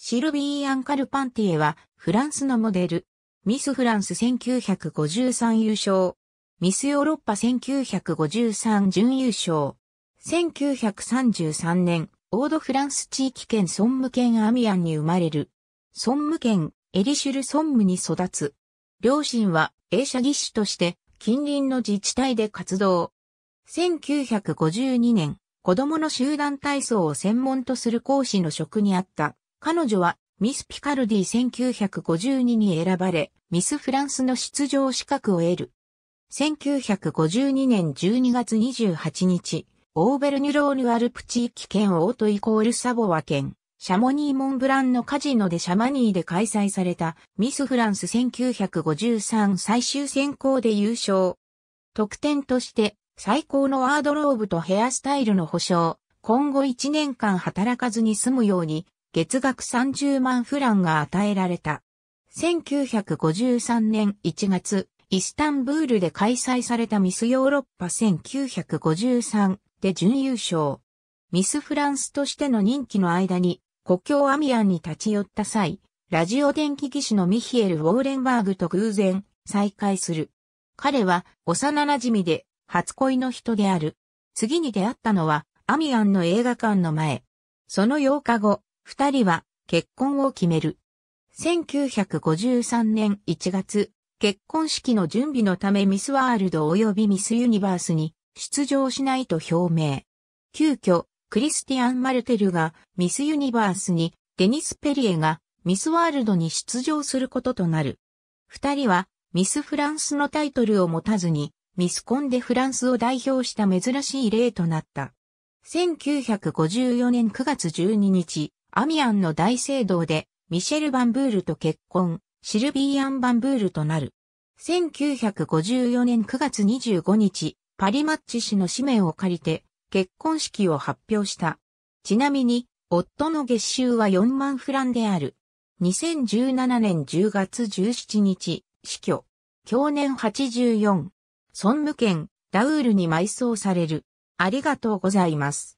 シルビー・アン・カルパンティエはフランスのモデル。ミス・フランス1953優勝。ミス・ヨーロッパ1953準優勝。1933年、オード・フランス地域圏ソンム県アミアンに生まれる。ソンム県エリシュル・ソンムに育つ。両親は映写技師として近隣の自治体で活動。1952年、子供の集団体操を専門とする講師の職にあった。彼女はミス・ピカルディ1952に選ばれ、ミス・フランスの出場資格を得る。1952年12月28日、オーベルニュローヌアルプ地域圏オートイコールサボワ県、シャモニーモンブランのカジノでシャマニーで開催されたミス・フランス1953最終選考で優勝。特典として最高のワードローブとヘアスタイルの保証、今後1年間働かずに済むように、月額30万フランが与えられた。1953年1月、イスタンブールで開催されたミスヨーロッパ1953で準優勝。ミスフランスとしての任期の間に、故郷アミアンに立ち寄った際、ラジオ電気技師のミヒエル・ウォーレンバーグと偶然再会する。彼は幼馴染で初恋の人である。次に出会ったのは、アミアンの映画館の前。その8日後、二人は結婚を決める。1953年1月、結婚式の準備のためミスワールド及びミスユニバースに出場しないと表明。急遽、クリスティアン・マルテルがミスユニバースに、デニス・ペリエがミスワールドに出場することとなる。二人はミス・フランスのタイトルを持たずにミスコンでフランスを代表した珍しい例となった。1954年9月12日、アミアンの大聖堂でミシェル・バンブールと結婚、シルビーアン・バンブールとなる。1954年9月25日、パリマッチ氏の使命を借りて結婚式を発表した。ちなみに、夫の月収は4万フランである。2017年10月17日、死去。去年84。孫無県、ダウールに埋葬される。ありがとうございます。